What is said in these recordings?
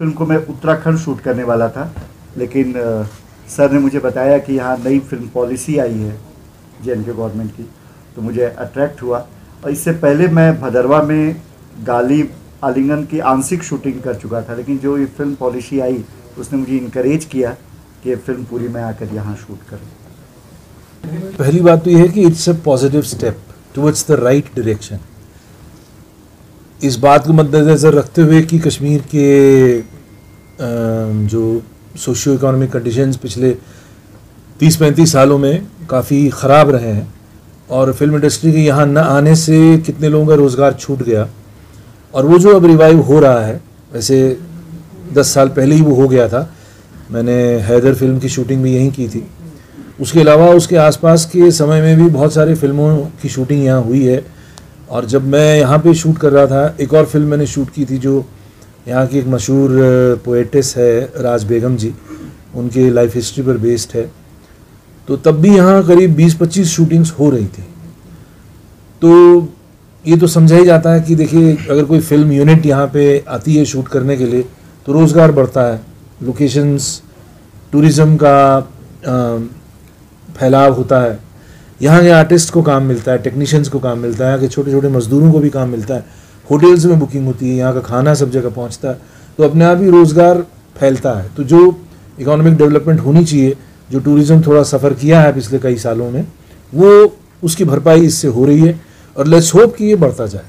Film को मैं Uttarakhand shoot करने वाला था। लेकिन सर ने मुझे बताया कि यहाँ नई फ़िल्म पॉलिसी आई है जे गवर्नमेंट की तो मुझे अट्रैक्ट हुआ। और इससे पहले मैं भदरवा में गालिब आलिंगन की आंशिक शूटिंग कर चुका था, लेकिन जो ये फ़िल्म पॉलिसी आई, उसने मुझे इनक्रेज किया कि फ़िल्म पूरी मैं आकर यहाँ शूट करूँ। पहली बात तो ये है कि it's a positive step towards the right direction इस बात को मद्देनज़र रखते हुए कि कश्मीर के जो सोशियो इकोनॉमिक कंडीशंस पिछले 30-35 सालों में काफ़ी ख़राब रहे हैं। और फ़िल्म इंडस्ट्री के यहाँ न आने से कितने लोगों का रोज़गार छूट गया। और वो जो अब रिवाइव हो रहा है, वैसे दस साल पहले ही वो हो गया था। मैंने हैदर फ़िल्म की शूटिंग भी यहीं की थी। उसके अलावा उसके आसपास के समय में भी बहुत सारी फ़िल्मों की शूटिंग यहाँ हुई है। और जब मैं यहाँ पे शूट कर रहा था, एक और फ़िल्म मैंने शूट की थी जो यहाँ की एक मशहूर पोएटिस है राज बेगम जी। उनके लाइफ हिस्ट्री पर बेस्ड है। तो तब भी यहाँ करीब 20-25 शूटिंग्स हो रही थी। तो ये तो समझा ही जाता है कि देखिए, अगर कोई फ़िल्म यूनिट यहाँ पे आती है शूट करने के लिए तो रोज़गार बढ़ता है। लोकेशंस टूरिज़्म का फैलाव होता है। यहाँ के आर्टिस्ट को काम मिलता है टेक्नीशियंस को काम मिलता है, यहाँ के छोटे छोटे मजदूरों को भी काम मिलता है। होटल्स में बुकिंग होती है, यहाँ का खाना सब जगह पहुँचता है। तो अपने आप ही रोज़गार फैलता है। तो जो इकोनॉमिक डेवलपमेंट होनी चाहिए, जो टूरिज़्म थोड़ा सफ़र किया है पिछले कई सालों में, वो उसकी भरपाई इससे हो रही है और लेट्स होप कि ये बढ़ता जाए।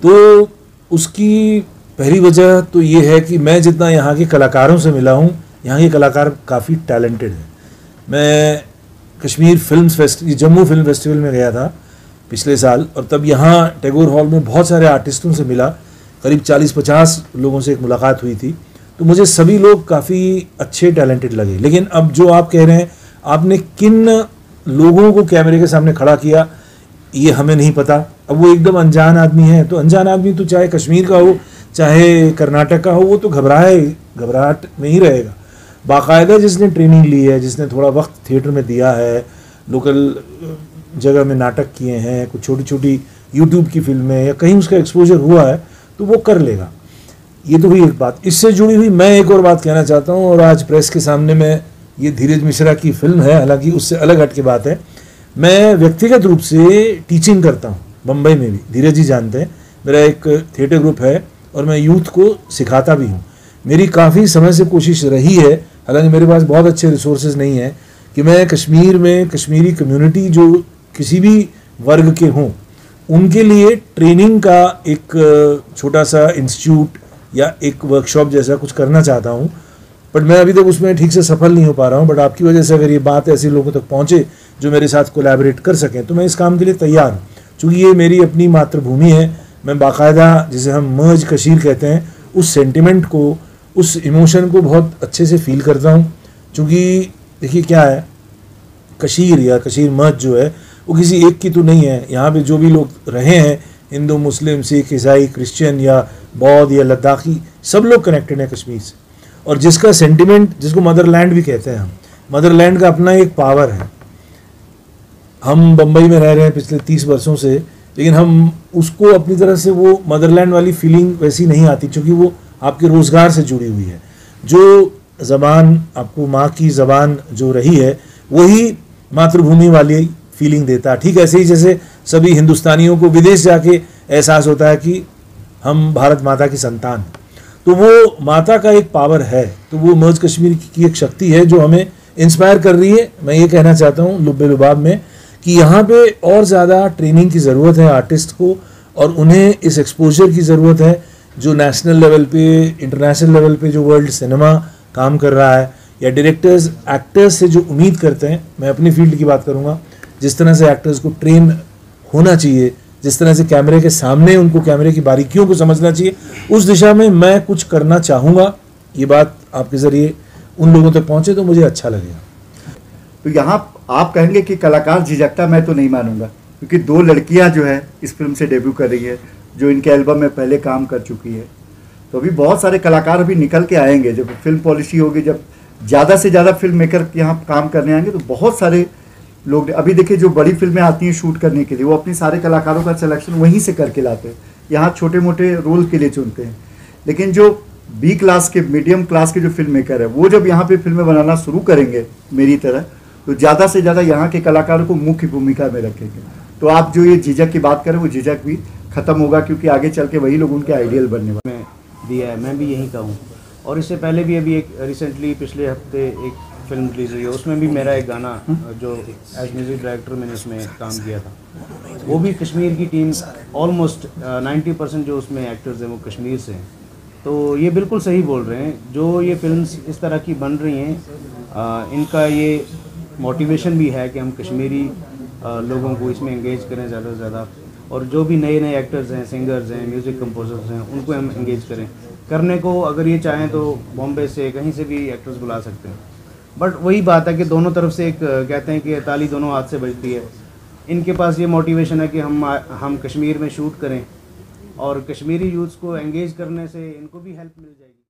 तो उसकी पहली वजह तो ये है कि मैं जितना यहाँ के कलाकारों से मिला हूँ, यहाँ के कलाकार काफ़ी टैलेंटेड हैं। मैं Kashmir film fest Jammu film festival में गया था। पिछले साल और तब यहाँ टैगोर हॉल में बहुत सारे आर्टिस्टों से मिला। करीब 40-50 लोगों से एक मुलाकात हुई थी। तो मुझे सभी लोग काफ़ी अच्छे टैलेंटेड लगे। लेकिन अब जो आप कह रहे हैं, आपने किन लोगों को कैमरे के सामने खड़ा किया, ये हमें नहीं पता। अब वो एकदम अनजान आदमी है। तो अनजान आदमी तो चाहे कश्मीर का हो, चाहे कर्नाटक का हो, वो तो घबराए, घबराहट में ही रहेगा। बाकायदा जिसने ट्रेनिंग ली है, जिसने थोड़ा वक्त थिएटर में दिया है लोकल जगह में नाटक किए हैं, कुछ छोटी छोटी यूट्यूब की फ़िल्में या कहीं उसका एक्सपोजर हुआ है तो वो कर लेगा। ये तो हुई एक बात। इससे जुड़ी हुई मैं एक और बात कहना चाहता हूँ और आज प्रेस के सामने में ये धीरज मिश्रा की फ़िल्म है, हालाँकि उससे अलग हट के बात है। मैं व्यक्तिगत रूप से टीचिंग करता हूँ बम्बई में भी। धीरज जी जानते हैं, मेरा एक थिएटर ग्रुप है और मैं यूथ को सिखाता भी हूँ। मेरी काफ़ी समय से कोशिश रही है, हालाँकि मेरे पास बहुत अच्छे रिसोर्सेज नहीं है, कि मैं कश्मीर में कश्मीरी कम्युनिटी जो किसी भी वर्ग के हों, उनके लिए ट्रेनिंग का एक छोटा सा इंस्टीट्यूट या एक वर्कशॉप जैसा कुछ करना चाहता हूँ बट मैं अभी तक उसमें ठीक से सफल नहीं हो पा रहा हूँ बट आपकी वजह से अगर ये बात ऐसे लोगों तक पहुँचे जो मेरे साथ कोलैबोरेट कर सकें तो मैं इस काम के लिए तैयार हूँ। चूँकि ये मेरी अपनी मातृभूमि है, मैं बाकायदा जिसे हम मर्ज कशीर कहते हैं, उस सेंटिमेंट को, उस इमोशन को बहुत अच्छे से फील करता हूँ। चूँकि देखिए क्या है, कशीर या कशीर मर्ज जो है वो किसी एक की तो नहीं है। यहाँ पे जो भी लोग रहे हैं, हिंदू, मुस्लिम, सिख, ईसाई, क्रिश्चियन या बौद्ध या लद्दाखी, सब लोग कनेक्टेड हैं कश्मीर से। और जिसका सेंटिमेंट जिसको मदरलैंड भी कहते हैं हम मदरलैंड का अपना एक पावर है। हम बम्बई में रह रहे हैं पिछले तीस वर्षों से, लेकिन हम उसको अपनी तरह से वो मदरलैंड वाली फीलिंग वैसी नहीं आती, क्योंकि वो आपके रोज़गार से जुड़ी हुई है। जो ज़बान, आपको माँ की ज़बान जो रही है, वही मातृभूमि वाली फीलिंग देता है। ठीक ऐसे ही जैसे सभी हिंदुस्तानियों को विदेश जाके एहसास होता है कि हम भारत माता की संतान। तो वो माता का एक पावर है। तो वो मर्ज कश्मीर की एक शक्ति है जो हमें इंस्पायर कर रही है। मैं ये कहना चाहता हूँ लुब्बे लुबाब में कि यहाँ पे और ज़्यादा ट्रेनिंग की ज़रूरत है आर्टिस्ट को और उन्हें इस एक्सपोजर की ज़रूरत है जो नेशनल लेवल पे इंटरनेशनल लेवल पे जो वर्ल्ड सिनेमा काम कर रहा है या डायरेक्टर्स एक्टर्स से जो उम्मीद करते हैं। मैं अपनी फ़ील्ड की बात करूँगा। जिस तरह से एक्टर्स को ट्रेन होना चाहिए, जिस तरह से कैमरे के सामने उनको कैमरे की बारीकियों को समझना चाहिए, उस दिशा में मैं कुछ करना चाहूँगा। ये बात आपके ज़रिए उन लोगों तक पहुँचे तो मुझे अच्छा लगेगा। तो यहाँ आप कहेंगे कि कलाकार झिझकता मैं तो नहीं मानूँगा, क्योंकि दो लड़कियाँ जो है इस फ़िल्म से डेब्यू कर रही है, जो इनके एल्बम में पहले काम कर चुकी है। तो अभी बहुत सारे कलाकार अभी निकल के आएँगे, जब फ़िल्म पॉलिसी होगी, जब ज़्यादा से ज़्यादा फ़िल्म मेकर यहाँ काम करने आएँगे तो बहुत सारे लोग अभी देखिए जो बड़ी फ़िल्में आती हैं शूट करने के लिए, वो अपने सारे कलाकारों का सिलेक्शन वहीं से करके लाते हैं। यहाँ छोटे मोटे रोल के लिए चुनते हैं। लेकिन जो बी क्लास के मीडियम क्लास के जो फ़िल्म मेकर है, वो जब यहाँ पे फ़िल्में बनाना शुरू करेंगे, मेरी तरह तो ज़्यादा से ज़्यादा यहाँ के कलाकारों को मुख्य भूमिका में रखेंगे। तो आप जो ये झिझक की बात करें, वो झिझक भी खत्म होगा, क्योंकि आगे चल के वही लोग उनके आइडियल बनने वाले दिया है, मैं भी यही कहूँ। और इससे पहले भी अभी एक रिसेंटली पिछले हफ़्ते एक फ़िल्म रिलीज़ हुई है उसमें भी मेरा एक गाना जो एज म्यूज़िक डायरेक्टर मैंने उसमें काम किया था। वो भी कश्मीर की टीम ऑलमोस्ट नाइन्टी परसेंट जो उसमें एक्टर्स हैं वो कश्मीर से हैं। तो ये बिल्कुल सही बोल रहे हैं। जो ये फ़िल्म इस तरह की बन रही हैं अ, इनका ये मोटिवेशन भी है कि हम कश्मीरी अ, लोगों को इसमें इंगेज करें ज़्यादा से ज़्यादा। और जो भी नए नए एक्टर्स हैं सिंगर्स हैं म्यूज़िक कंपोजर्स हैं उनको हम इंगेज करें। करने को अगर ये चाहें तो बॉम्बे से कहीं से भी एक्टर्स बुला सकते हैं। बट वही बात है कि दोनों तरफ़ से एक, कहते हैं कि ताली दोनों हाथ से बजती है। इनके पास ये मोटिवेशन है कि हम हम कश्मीर में शूट करें और कश्मीरी यूथ्स को एंगेज करने से इनको भी हेल्प मिल जाएगी।